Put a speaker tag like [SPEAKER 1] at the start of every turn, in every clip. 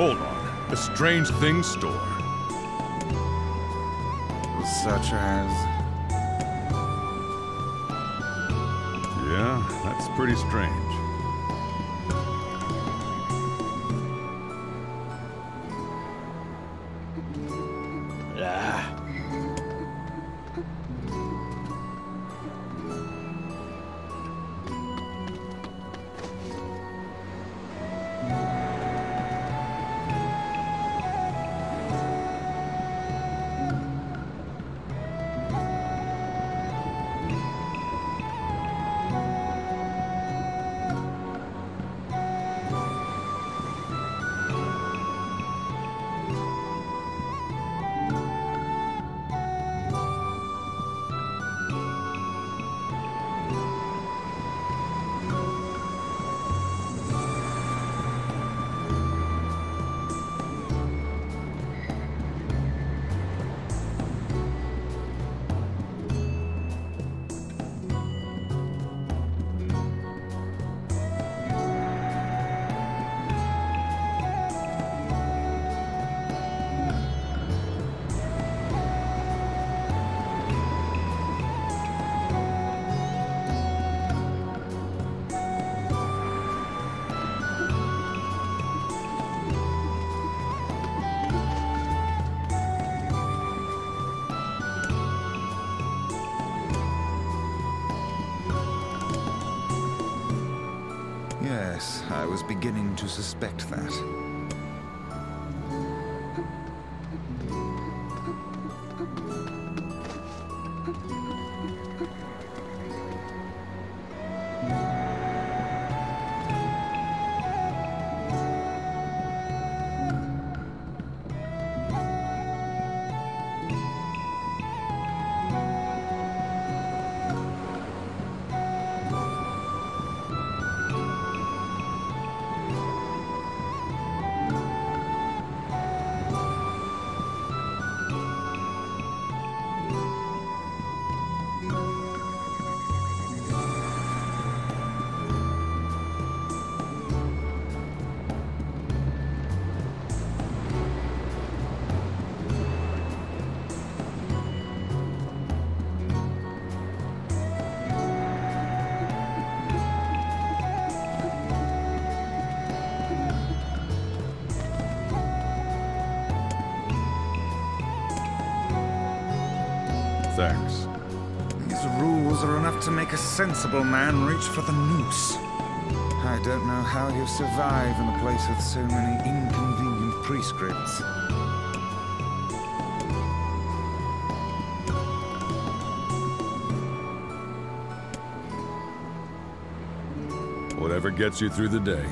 [SPEAKER 1] Hold on. The Strange Things store.
[SPEAKER 2] Such as...
[SPEAKER 1] Yeah, that's pretty strange.
[SPEAKER 2] Yes, I was beginning to suspect that.
[SPEAKER 1] Thanks.
[SPEAKER 2] These rules are enough to make a sensible man reach for the noose. I don't know how you survive in a place with so many inconvenient prescripts.
[SPEAKER 1] Whatever gets you through the day.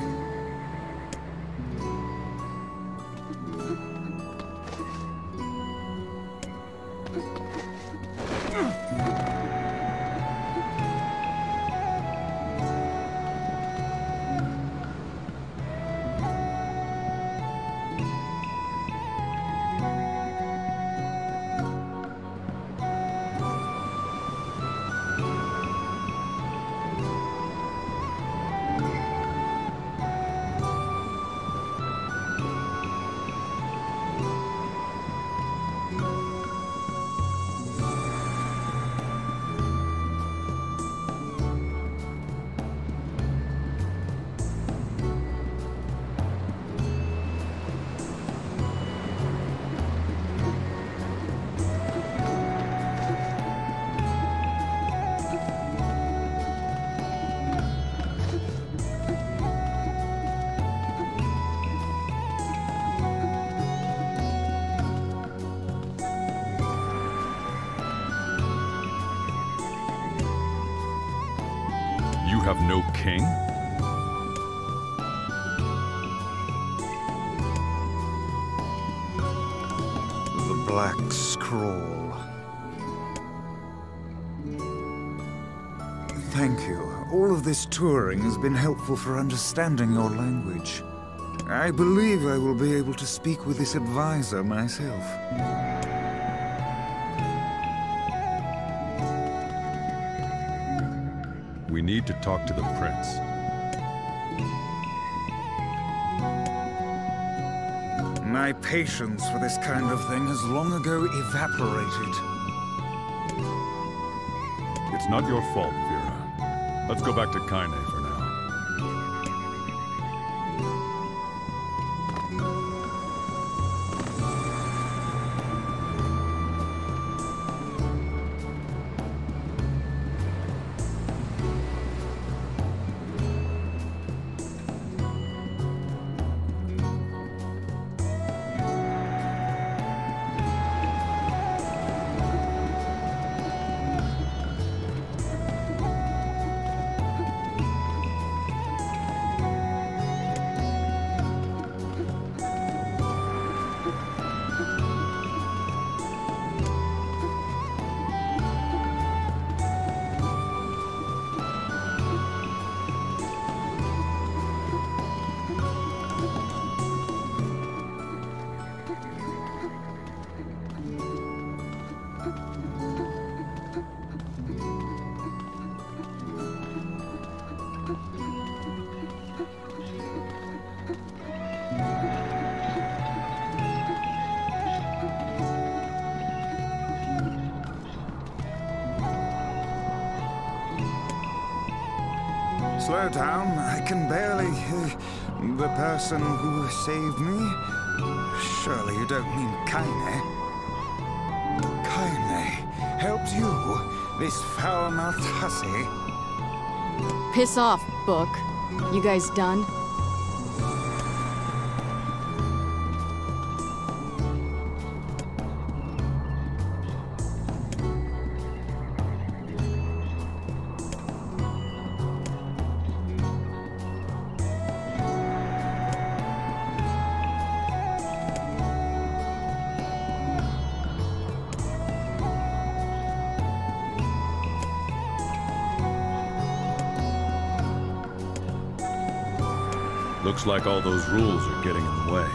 [SPEAKER 1] Have no king?
[SPEAKER 2] The Black Scrawl. Thank you. All of this touring has been helpful for understanding your language. I believe I will be able to speak with this advisor myself.
[SPEAKER 1] We need to talk to the prince.
[SPEAKER 2] My patience for this kind of thing has long ago evaporated.
[SPEAKER 1] It's not your fault, Fyra. Let's go back to Kaine
[SPEAKER 2] Slow down. I can barely... Uh, the person who saved me? Surely you don't mean Kaine? Kaine helped you, this foul-mouthed hussy?
[SPEAKER 3] Piss off, Book. You guys done?
[SPEAKER 1] Looks like all those rules are getting in the way.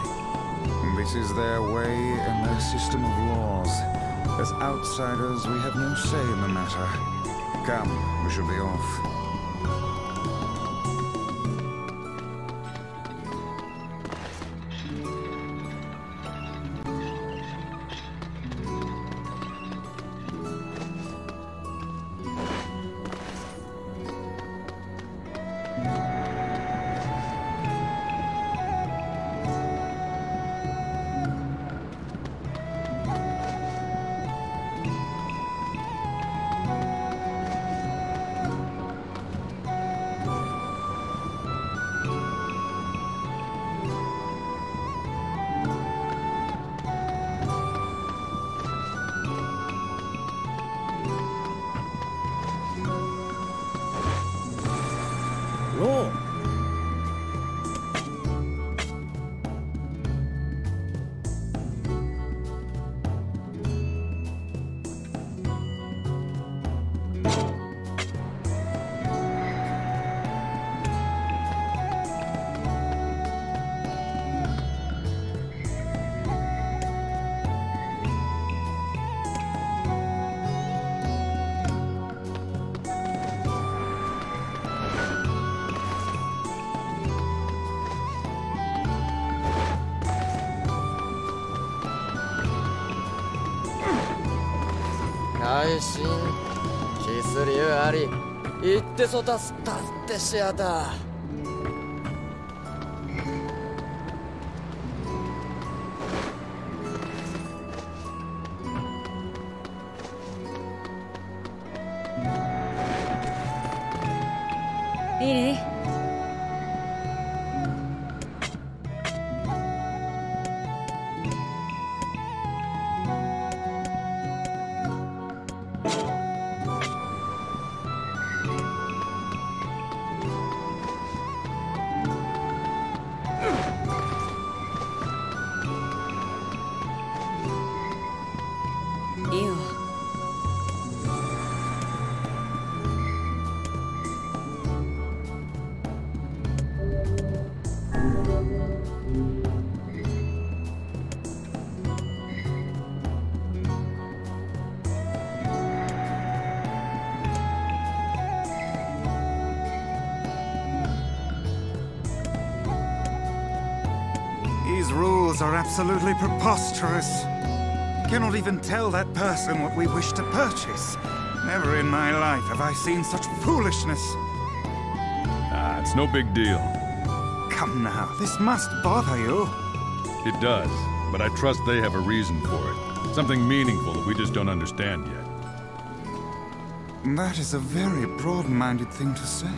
[SPEAKER 2] This is their way and their system of laws. As outsiders, we have no say in the matter. Come, we should be off.
[SPEAKER 4] 改心血流あり言ってそたすたってしやた
[SPEAKER 2] are absolutely preposterous. You cannot even tell that person what we wish to purchase. Never in my life have I seen such foolishness.
[SPEAKER 1] Ah, it's no big deal.
[SPEAKER 2] Come now, this must bother you.
[SPEAKER 1] It does, but I trust they have a reason for it. Something meaningful that we just don't understand yet.
[SPEAKER 2] That is a very broad-minded thing to say.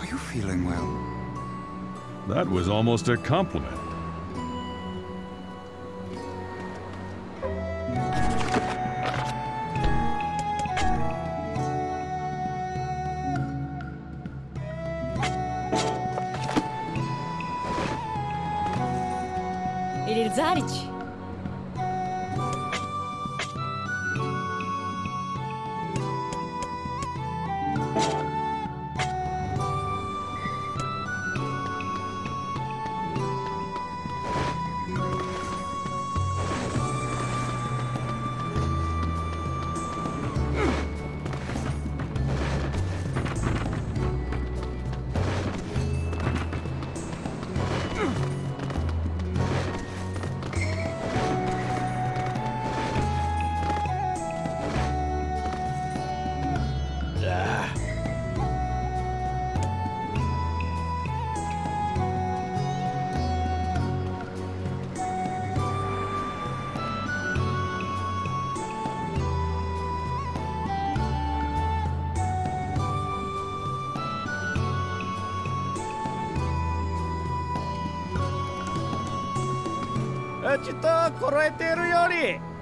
[SPEAKER 2] Are you feeling well?
[SPEAKER 1] That was almost a compliment.
[SPEAKER 5] Elirzaric. ちょっとこらえているよりえ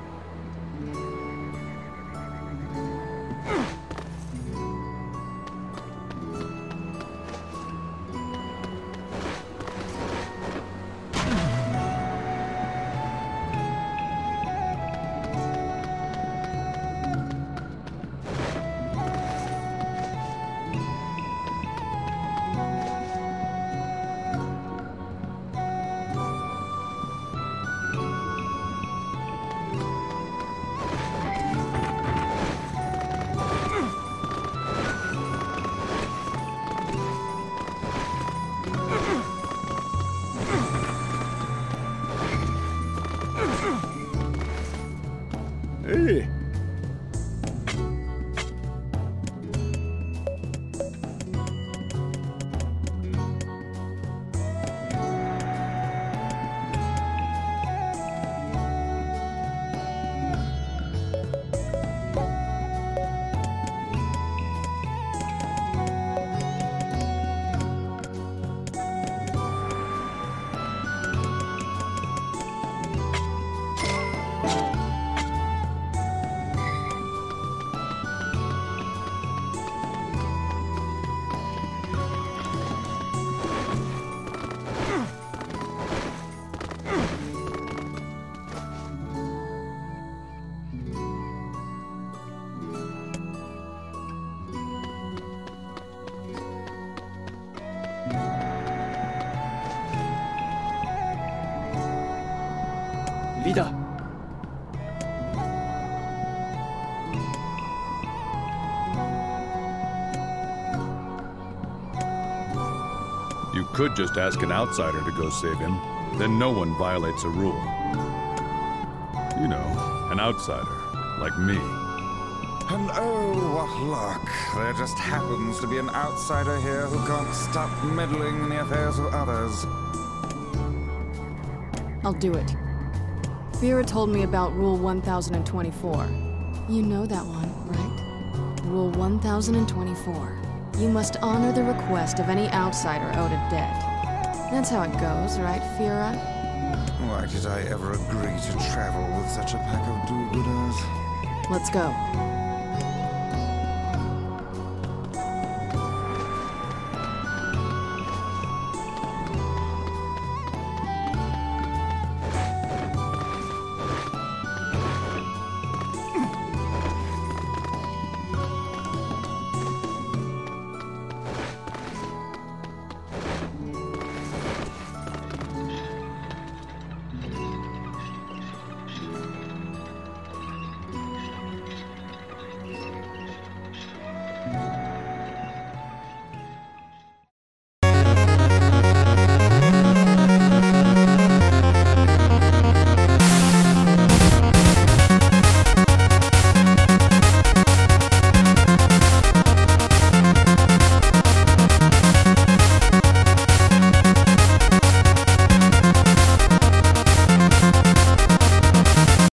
[SPEAKER 1] could just ask an outsider to go save him. Then no one violates a rule. You know, an outsider, like me.
[SPEAKER 2] And oh, what luck. There just happens to be an outsider here who can't stop meddling in the affairs of others.
[SPEAKER 3] I'll do it. Fyra told me about Rule 1024. You know that one, right? Rule 1024. You must honor the request of any outsider owed a debt. That's how it goes, right, Fyra?
[SPEAKER 2] Why did I ever agree to travel with such a pack of do-gooders?
[SPEAKER 3] Let's go.